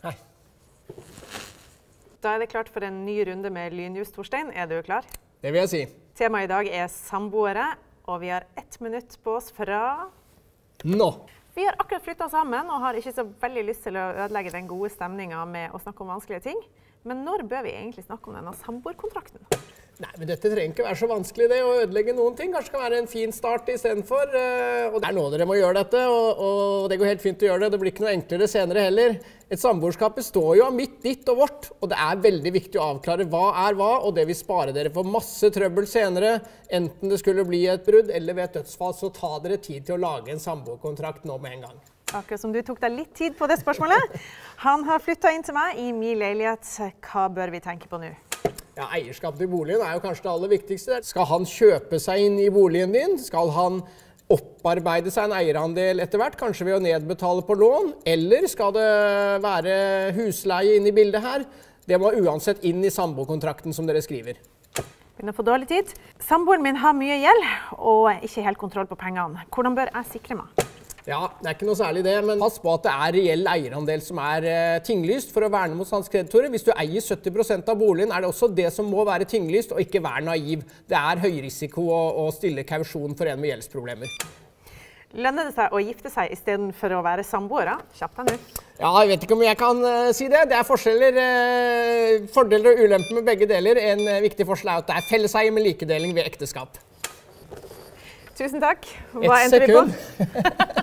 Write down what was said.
Hei. Da er det klart for en ny runde med Lynjus, Torstein. Er du klar? Det vil jeg si. Temaet i dag er samboere, og vi har ett minutt på oss fra Nå. Vi har akkurat flytta sammen og har ikke så veldig lyst til å ødelegge den gode stemninga med å snakke om vanskelige ting. Men når bør vi egentlig snakke om denne samboerkontrakten? Nei, men Dette trenger ikke være så vanskelig det å ødelegge noen ting. Kanskje det kan være en fin start istedenfor. Uh, og det er nå dere må gjøre dette, og, og, det går helt fint å gjøre det. Det blir ikke noe enklere senere heller. Et samboerskap består jo av mitt, ditt og vårt, og det er veldig viktig å avklare hva er hva, og det vil spare dere for masse trøbbel senere. Enten det skulle bli et brudd eller ved et dødsfall, så ta dere tid til å lage en samboerkontrakt nå med en gang. Akkurat som du tok deg litt tid på det spørsmålet. Han har flytta inn til meg i min leilighet. Hva bør vi tenke på nå? Ja, Eierskap til boligen er jo kanskje det aller viktigste. Skal han kjøpe seg inn i boligen din? Skal han opparbeide seg en eierandel etter hvert, kanskje ved å nedbetale på lån? Eller skal det være husleie inne i bildet her? Det må uansett inn i samboerkontrakten som dere skriver. Begynner å få dårlig tid. Samboeren min har mye gjeld og ikke helt kontroll på pengene. Hvordan bør jeg sikre meg? Ja, det er ikke noe særlig det, men pass på at det er reell eierandel som er eh, tinglyst for å verne mot hans kreditorer. Hvis du eier 70% av boligen, er det også det som må være tinglyst, og ikke vær naiv. Det er høyrisiko å, å stille kausjon for en med gjeldsproblemer. Lønner det seg å gifte seg istedenfor å være samboere? Kjapp deg nå. Ja, jeg vet ikke om jeg kan uh, si det. Det er forskjeller, uh, fordeler og ulemper med begge deler. En uh, viktig forskjell er at det er felleseie med likedeling ved ekteskap. Tusen takk. Hva endte vi på?